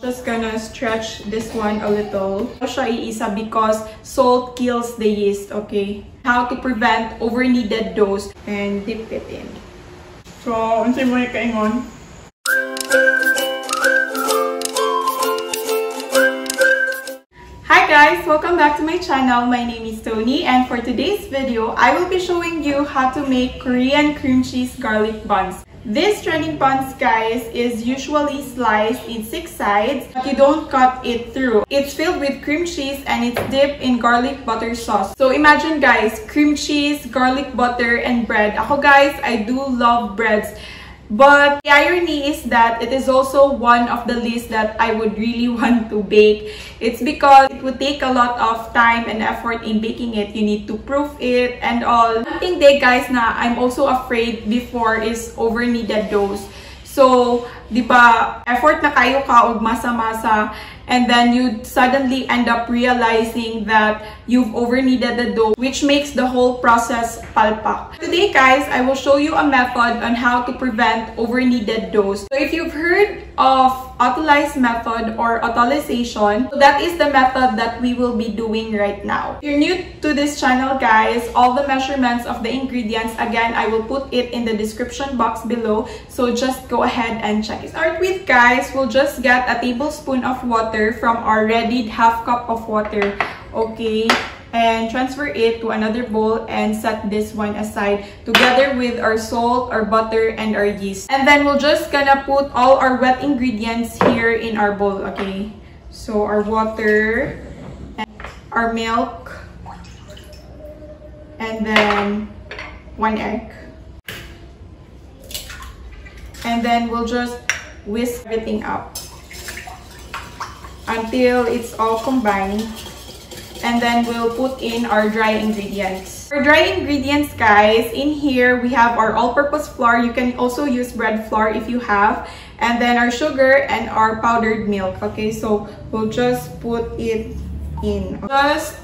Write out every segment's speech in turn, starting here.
Just gonna stretch this one a little. Siya iisa because salt kills the yeast, okay? How to prevent over-kneaded doughs and dip it in. So, unsay mo kaingon? Hi guys! Welcome back to my channel. My name is Toni and for today's video, I will be showing you how to make Korean cream cheese garlic buns. This training buns, guys, is usually sliced in six sides, but you don't cut it through. It's filled with cream cheese and it's dipped in garlic butter sauce. So imagine, guys, cream cheese, garlic butter, and bread. Ako, guys, I do love breads. But the irony is that it is also one of the least that I would really want to bake. It's because it would take a lot of time and effort in baking it. You need to proof it and all. One thing they guys na I'm also afraid before is over kneaded doughs. So, di ba, effort na kayo ka og masa-masa and then you suddenly end up realizing that you've over kneaded the dough which makes the whole process palpak. Today guys, I will show you a method on how to prevent over kneaded doughs. So if you've heard of autolyse method or autolyzation, so that is the method that we will be doing right now. If you're new to this channel guys, all the measurements of the ingredients, again, I will put it in the description box below. So just go ahead and check it. Start with guys, we'll just get a tablespoon of water from our readied half cup of water. Okay? And transfer it to another bowl and set this one aside together with our salt, our butter, and our yeast. And then we'll just gonna put all our wet ingredients here in our bowl, okay? So our water, and our milk, and then one egg. And then we'll just whisk everything up until it's all combined. And then we'll put in our dry ingredients. For dry ingredients, guys, in here we have our all-purpose flour. You can also use bread flour if you have. And then our sugar and our powdered milk. Okay, so we'll just put it in. Just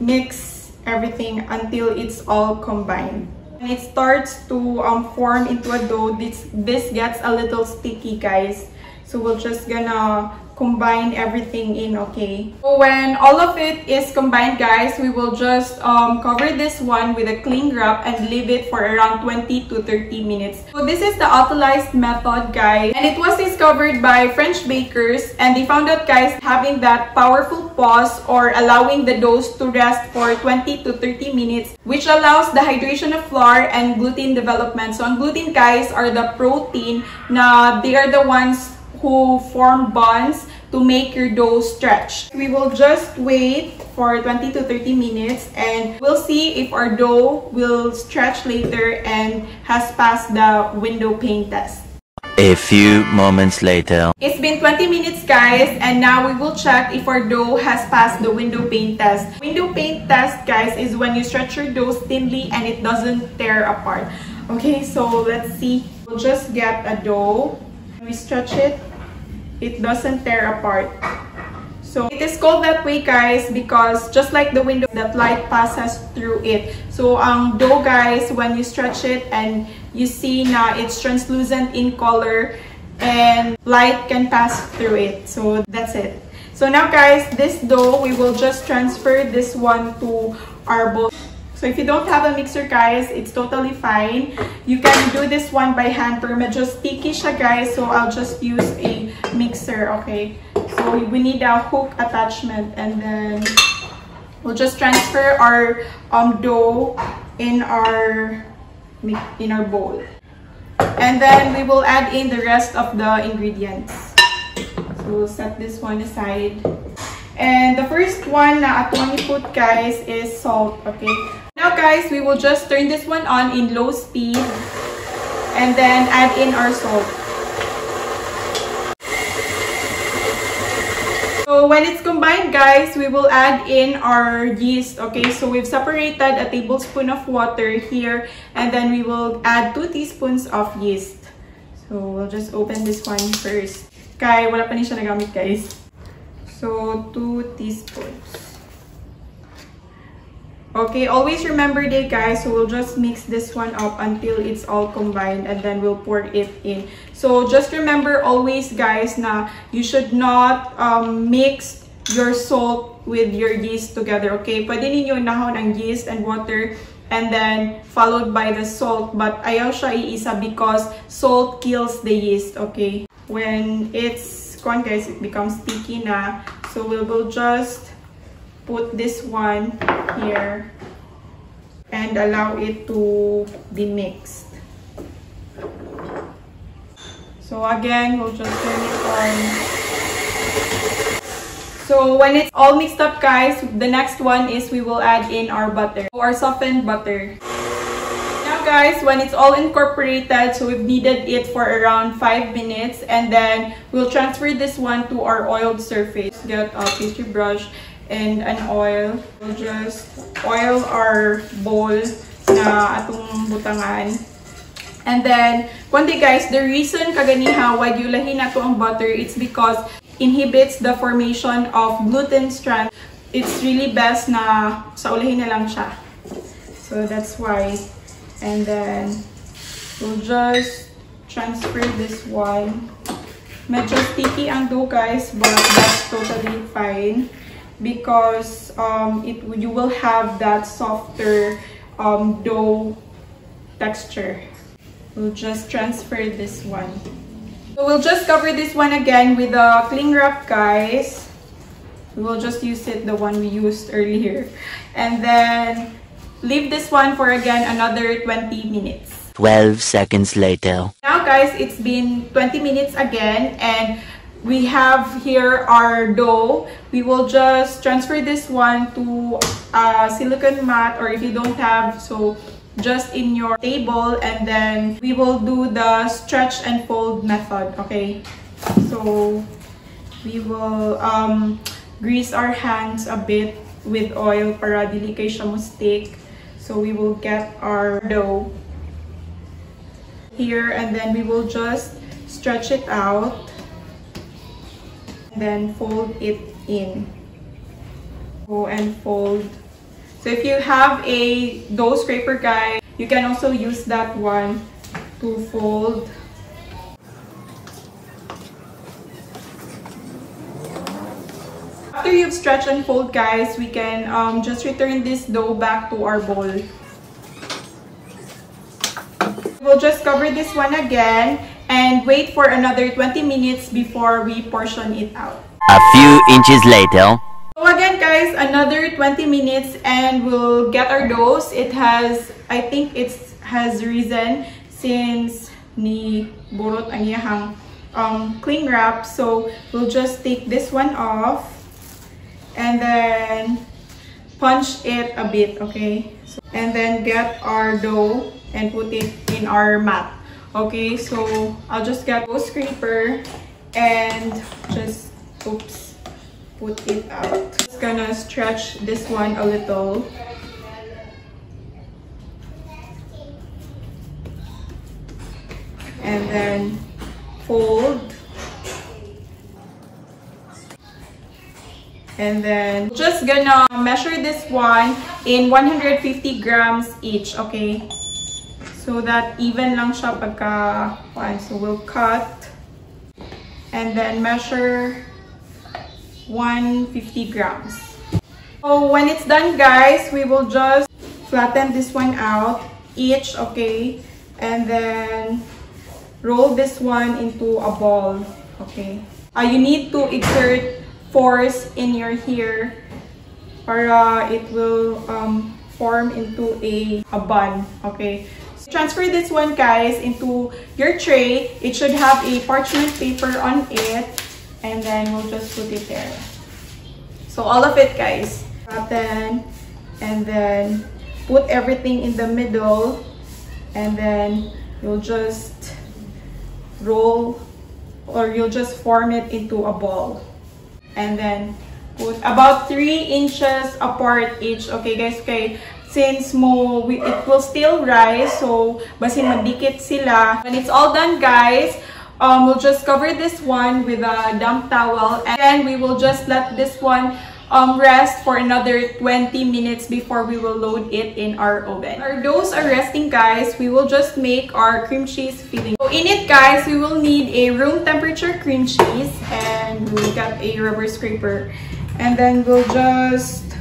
mix everything until it's all combined. When it starts to um, form into a dough, this, this gets a little sticky, guys. So we're just gonna combine everything in, okay? When all of it is combined, guys, we will just um, cover this one with a cling wrap and leave it for around 20 to 30 minutes. So this is the autolyzed method, guys. And it was discovered by French bakers and they found out, guys, having that powerful pause or allowing the dough to rest for 20 to 30 minutes, which allows the hydration of flour and gluten development. So, ang gluten, guys, are the protein na they are the ones who form bonds to make your dough stretch. We will just wait for 20 to 30 minutes and we'll see if our dough will stretch later and has passed the window pane test. A few moments later. It's been 20 minutes guys and now we will check if our dough has passed the window pane test. Window pane test guys is when you stretch your dough thinly and it doesn't tear apart. Okay, so let's see. We'll just get a dough. We stretch it it doesn't tear apart. So it is called that way guys because just like the window that light passes through it. So ang um, dough guys when you stretch it and you see na it's translucent in color and light can pass through it. So that's it. So now guys, this dough, we will just transfer this one to our bowl. So if you don't have a mixer guys, it's totally fine. You can do this one by hand pero medyo sticky siya guys. So I'll just use a mixer, okay? So we need a hook attachment and then we'll just transfer our um, dough in our in our bowl. And then we will add in the rest of the ingredients. So we'll set this one aside. And the first one na atong put guys is salt, okay? Now guys, we will just turn this one on in low speed and then add in our salt. So when it's combined guys, we will add in our yeast. Okay, so we've separated a tablespoon of water here and then we will add 2 teaspoons of yeast. So we'll just open this one first. Kaya wala pa ni siya nagamit guys. So 2 teaspoons. Okay, always remember that guys, so we'll just mix this one up until it's all combined and then we'll pour it in. So just remember always guys na you should not um, mix your salt with your yeast together, okay? Pwede ninyo nahon ang yeast and water and then followed by the salt but ayaw siya iisa because salt kills the yeast, okay? When it's guys, it becomes sticky na. So we will just put this one here and allow it to be mixed. So again, we'll just turn it on. So when it's all mixed up guys, the next one is we will add in our butter, our softened butter. Now guys, when it's all incorporated, so we've kneaded it for around 5 minutes and then we'll transfer this one to our oiled surface. Get a pastry brush and an oil. We'll just oil our bowl na atong butangan. And then, kundi guys, the reason kaganiha why yulahin nato ang butter, it's because inhibits the formation of gluten strand. It's really best na sa ulahin na lang siya. So that's why. And then, we'll just transfer this one. Medyo sticky ang dough guys, but that's totally fine because um, it you will have that softer um, dough texture. We'll just transfer this one. So we'll just cover this one again with a cling wrap, guys. We will just use it, the one we used earlier. And then leave this one for again another 20 minutes. 12 seconds later. Now guys, it's been 20 minutes again and we have here our dough. We will just transfer this one to a silicone mat or if you don't have, so just in your table and then we will do the stretch and fold method, okay? So we will um, grease our hands a bit with oil para dili kay siya stick. So we will get our dough here and then we will just stretch it out then fold it in. Go and fold. So if you have a dough scraper guy you can also use that one to fold. After you've stretched and fold guys we can um, just return this dough back to our bowl. We'll just cover this one again and wait for another 20 minutes before we portion it out. A few inches later. So again guys, another 20 minutes and we'll get our dose. It has, I think it has risen since ni burot ang iyahang um, cling wrap. So we'll just take this one off and then punch it a bit, okay? So, and then get our dough and put it in our mat. Okay, so I'll just get a scraper and just, oops, put it out. Just gonna stretch this one a little. And then fold. And then just gonna measure this one in 150 grams each, okay? So that even lang siya pagka, so we'll cut and then measure 150 grams. So when it's done guys, we will just flatten this one out each, okay? And then roll this one into a ball, okay? Uh, you need to exert force in your hair para it will um, form into a, a bun, okay? Transfer this one guys into your tray. It should have a parchment paper on it and then we'll just put it there. So all of it guys. Button and then put everything in the middle and then you'll just roll or you'll just form it into a ball. And then put about 3 inches apart each. Okay guys, okay since mo we, it will still rise so basin magdikit sila when it's all done guys um, we'll just cover this one with a damp towel and then we will just let this one um, rest for another 20 minutes before we will load it in our oven. Our doughs are resting guys, we will just make our cream cheese filling. So in it guys, we will need a room temperature cream cheese and we'll get a rubber scraper. And then we'll just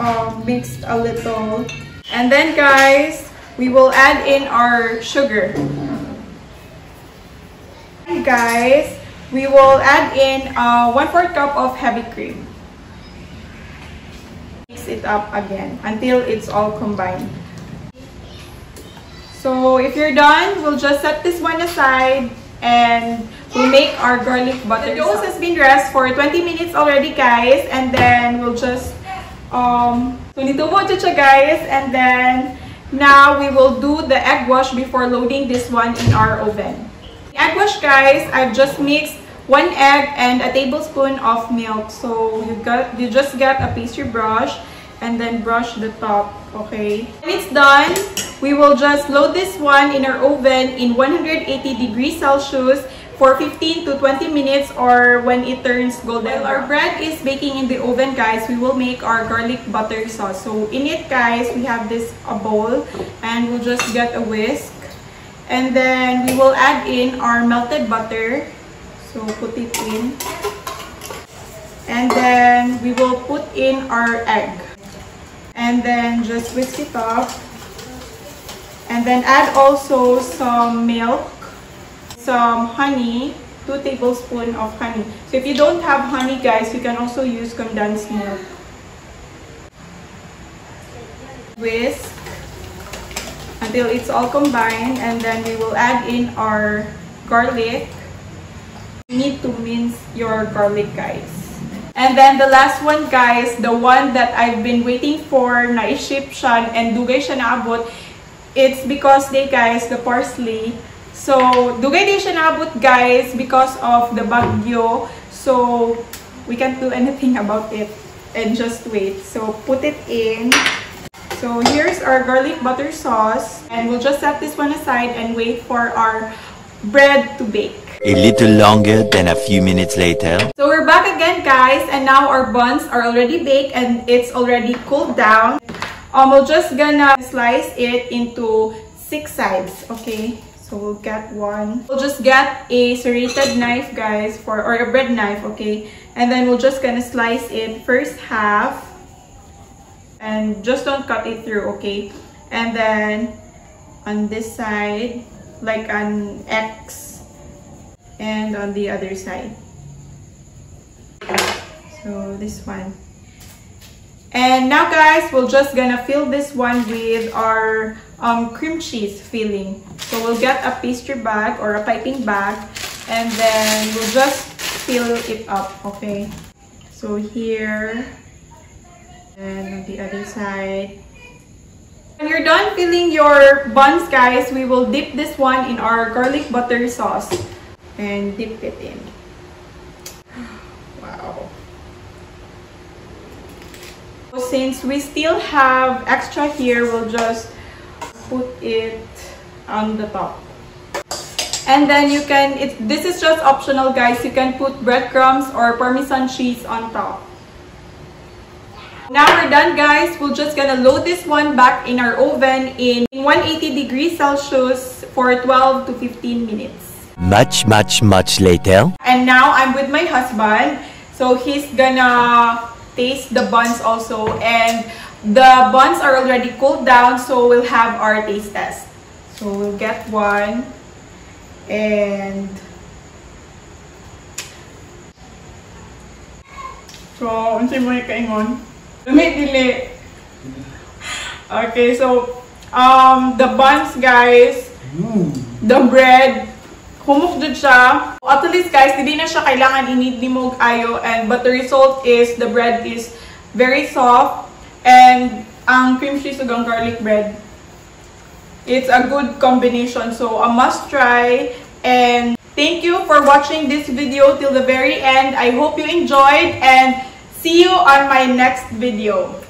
um, mix a little. And then guys, we will add in our sugar. And guys, we will add in uh, 1 4 cup of heavy cream Mix it up again until it's all combined. So if you're done, we'll just set this one aside and we'll make our garlic butter. The dough has been dressed for 20 minutes already guys and then we'll just um so nitubo siya guys and then now we will do the egg wash before loading this one in our oven. The egg wash guys, I've just mixed one egg and a tablespoon of milk. So you got you just get a pastry brush and then brush the top, okay? When it's done, we will just load this one in our oven in 180 degrees Celsius for 15 to 20 minutes or when it turns golden. While our bread is baking in the oven, guys, we will make our garlic butter sauce. So in it, guys, we have this a bowl and we'll just get a whisk. And then we will add in our melted butter. So put it in. And then we will put in our egg and then just whisk it up and then add also some milk some honey 2 tablespoons of honey. So if you don't have honey guys you can also use condensed milk. Whisk until it's all combined and then we will add in our garlic. You need to mince your garlic guys. And then the last one guys, the one that I've been waiting for na i-ship siya and dugay siya naabot, it's because they guys, the parsley. So, dugay din siya naabot guys because of the bagyo. So, we can't do anything about it and just wait. So, put it in. So, here's our garlic butter sauce. And we'll just set this one aside and wait for our bread to bake. A little longer than a few minutes later. So we're back again guys and now our buns are already baked and it's already cooled down. Um, we're just gonna slice it into six sides, okay? So we'll get one. We'll just get a serrated knife guys for or a bread knife, okay? And then we're just gonna slice it first half and just don't cut it through, okay? And then on this side, like an X and on the other side. So this one. And now guys, we're just gonna fill this one with our um, cream cheese filling. So we'll get a pastry bag or a piping bag and then we'll just fill it up, okay? So here and on the other side. When you're done filling your buns, guys, we will dip this one in our garlic butter sauce and dip it in. Wow. Since we still have extra here, we'll just put it on the top. And then you can, it, this is just optional guys, you can put breadcrumbs or parmesan cheese on top. Now we're done guys, we're just gonna load this one back in our oven in 180 degrees Celsius for 12 to 15 minutes. Much, much, much later. And now I'm with my husband. So he's gonna taste the buns also. And the buns are already cooled down. So we'll have our taste test. So we'll get one. And... So, unsay mo kaingon? Dili. Okay, so, um, the buns, guys, the bread, humok jud siya. At least guys, hindi na siya kailangan inidlimog ayo and but the result is the bread is very soft and ang cream cheese ug garlic bread it's a good combination so a must try and thank you for watching this video till the very end. I hope you enjoyed and see you on my next video.